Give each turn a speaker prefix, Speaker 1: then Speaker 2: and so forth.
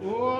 Speaker 1: Whoa.